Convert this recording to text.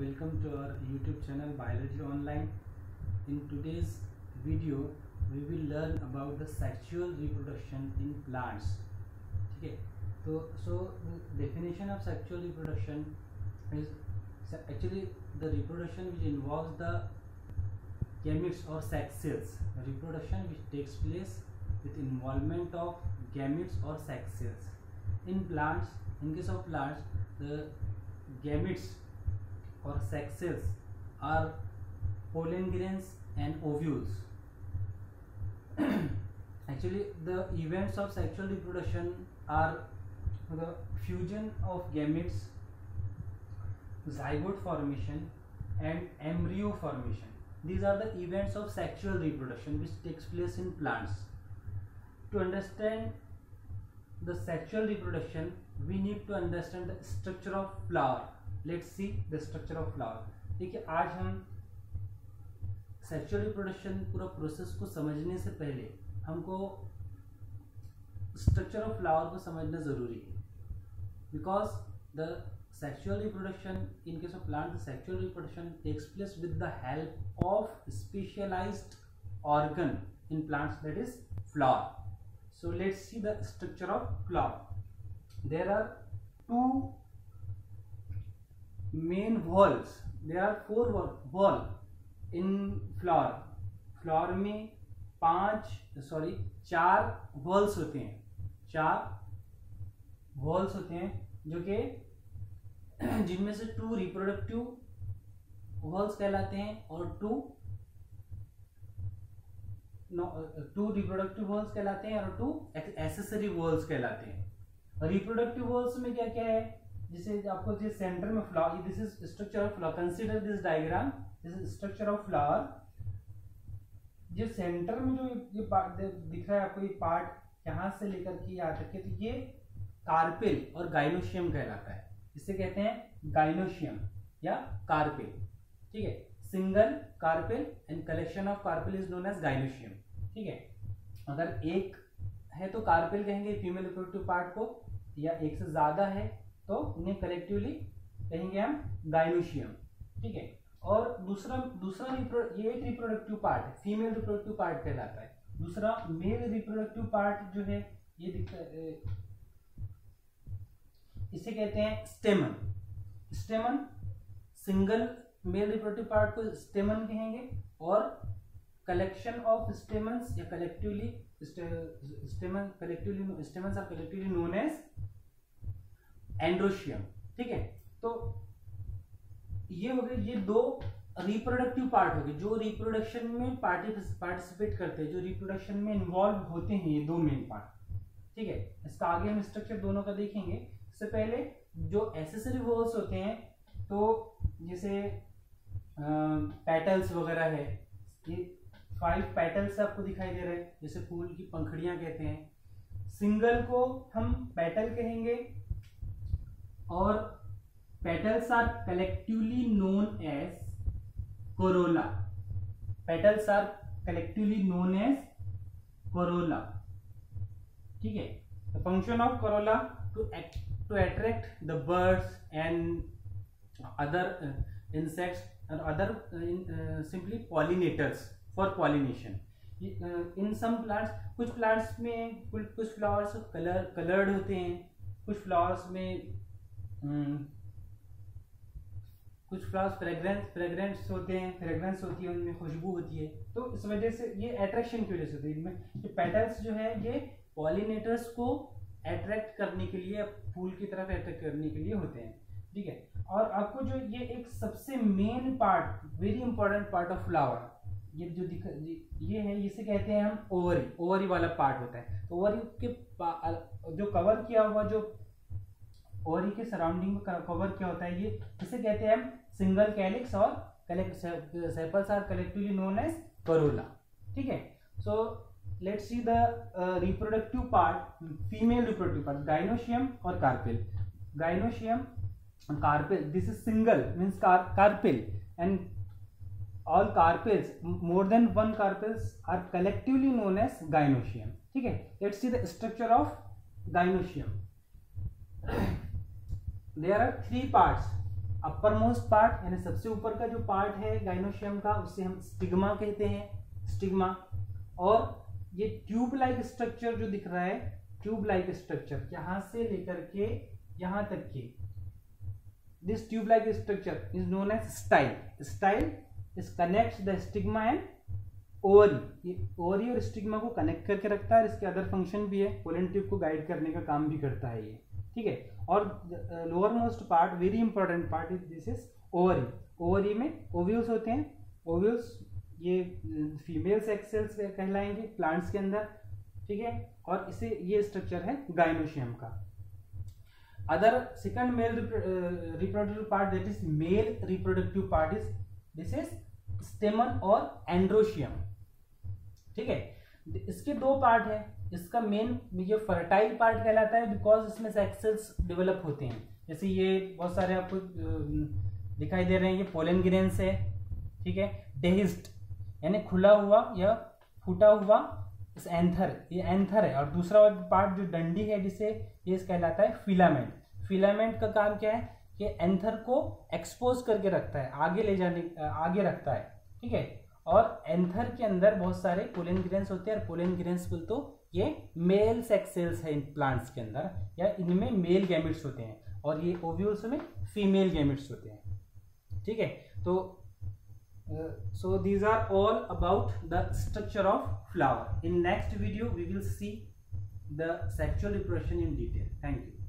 welcome to our YouTube channel Biology Online. In today's video, we will learn about the sexual reproduction in plants. है तो so the definition of sexual reproduction is actually the reproduction which involves the gametes or sex cells. Reproduction which takes place with involvement of gametes or sex cells. In plants, in case of plants, the gametes or sex cells are pollen grains and ovules. Actually, the events of sexual reproduction are the fusion of gametes, zygote formation, and embryo formation. These are the events of sexual reproduction which takes place in plants. To understand the sexual reproduction, we need to understand the structure of flower. Let's see the structure of flower. देखिए, आज हम sexual reproduction पूरा process को समझने से पहले हमको structure of flower को समझना ज़रूरी है। Because the sexual reproduction in case of plant the sexual reproduction takes place with the help of specialised organ in plants, that is, flower. So, let's see the structure of flower there are two main walls. There are four wall in flower flower में पाँच sorry चार walls होते हैं। चार walls होते हैं जो कि जिनमें से टू रिप्रोडक्टिव वॉल्स कहलाते हैं और टू टू रिप्रोडक्टिव वॉल्स कहलाते हैं और टू एसेसरी वॉल्स कहलाते हैं। रिप्रोडक्टिव वॉल्स में क्या क्या है? जिसे आपको जिस सेंटर में flower this is structure of flower consider this diagram this is structure of flower जो सेंटर में जो ये पार्ट दिख रहा है आपको, ये पार्ट यहाँ से लेकर के यहाँ तक के तो ये कार्पेल और गाइनोशियम कहलाता है। इसे कहते हैं? गाइनोशियम या कार्पेल ठीक है? Single carpel and collection of carpel is known as gynoecium ठीक है? अगर एक है तो कार्पेल कहेंगे फीमेल रिप्रोडक्टिव पार्ट को, या एक से ज़्यादा है तो उन्हें कलेक्टिवली कहेंगे हम गाइनोशियम ठीक है? और दूसरा दूसरा ये एक रिप्रोडक्टिव पार्ट है फीमेल रिप्रोडक्टिव पार्ट कहलाता है। दूसरा मेल रिप्रोडक्टिव पार्ट जो है, ये इसे कहते हैं stamen stamen single male reproductive part को स्टेमन कहेंगे और कलेक्शन ऑफ़ स्टेमन्स या collectively stamen collectively stamens are collectively known as androecium ठीक है? तो ये हो गए, ये दो रिप्रोडक्टिव पार्ट हो गए, जो रिप्रोडक्शन में पार्टिसिपेट करते हैं, जो रिप्रोडक्शन में इन्वॉल्व होते हैं ये दो मेन पार्ट ठीक है? इसका आगे हम स्ट्रक्चर दोनों का देखेंगे। इससे पहले जो एसेसरी वॉल्स होते हैं तो जैसे पेटल्स वगैरह है, ये फाइव पेटल्स आपको दिखाई दे रहे हैं, जैसे फूल की पंखड़ियाँ कहते हैं। सिंगल को हम पेटल कहेंगे और petals are collectively known as corolla petals are collectively known as corolla ठीक है? The function of corolla to to attract the birds and other and other uh, simply pollinators for pollination. In some plants कुछ plants में कुछ flowers colour coloured होते हैं। कुछ flowers में कुछ फ्लावर्स फ्रेग्रेंस फ्रेग्रेंस होते हैं फ्रेग्रेंस होती है, उनमें खुशबू होती है। तो इस वजह से ये अट्रैक्शन की वजह से होती है। इनमें जो पेटल्स जो है, ये पॉलिनेटर्स को अट्रैक्ट करने के लिए, फूल की तरफ़ अट्रैक्ट करने के लिए होते हैं। ठीक है? और आपको जो ये एक सबसे main part very important part of flower ये जो दिख, ये है, इसे कहते हैं हम ओवरी ओवरी वाला पार्ट होता है। ओवरी के जो कवर किया हुआ, जो और इनके सराउंडिंग में कवर क्या होता है ये? इसे कहते हैं हम सिंगल कैलिक्स और sepals are collectively known as corolla ठीक है? So let's see the reproductive part female reproductive part gynoecium और carpel gynoecium carpel this is single means carpel and all carpels more than one carpels are collectively known as gynoecium ठीक है? Let's see the structure of gynoecium there are three parts. Uppermost part यानी सबसे ऊपर का जो part है gynoecium का उससे हम स्टिग्मा कहते हैं स्टिग्मा और ये ट्यूब लाइक स्ट्रक्चर जो दिख रहा है ट्यूब लाइक स्ट्रक्चर यहाँ से लेकर के यहाँ तक के। This tube like structure is known as style style is connect the stigma and ovary ये ओवरी और स्टिग्मा को कनेक्ट करके रखता है और इसके अदर फ़ंक्शन भी है. पोलन ट्यूब को गाइड करने का काम भी करता है ये। ठीक है? और lowermost part very important part is this is ovary ovary में ओव्यूल्स होते हैं। ओव्यूल्स ये फीमेल सेक्सेल्स कहलाएँगे प्लांट्स के अंदर, ठीक है? और इसे, ये स्ट्रक्चर है गाइनोशियम का। Other second male reproductive part that is male reproductive part is this is stamen और एंड्रोशियम ठीक है? इसके दो पार्ट है। इसका मेन ये फर्टाइल पार्ट कहलाता है बिकॉज़ इसमें सेक्सेल्स डेवलप होते हैं। जैसे ये बहुत सारे आपको दिखाई दे रहे हैं। ये पोलन ग्रेन्स है, ठीक है? डेहिस्ट यानी खुला हुआ या फूटा हुआ इस एंथर ये एंथर है। और दूसरा पार्ट जो डंडी है, जिसे ये कहलाता है फिलामेंट फिलामेंट का काम क्या है? कि एंथर को एक्सपोज करके रखता है, आगे ले जाने, आगे रखता है, ठीक है? और एंथर के अंदर बहुत सारे पोलन ग्रेन्स होते हैं और पोलन ग्रेन्स बोल तो ये मेल सेक्सेल्स है इन प्लांट्स के अंदर, या इनमें मेल गैमिट्स होते हैं और ये ओव्यूल्स में फीमेल गैमिट्स होते हैं। ठीक है? तो so these are all about the structure of flower in next video we will see the sexual reproduction in detail thank you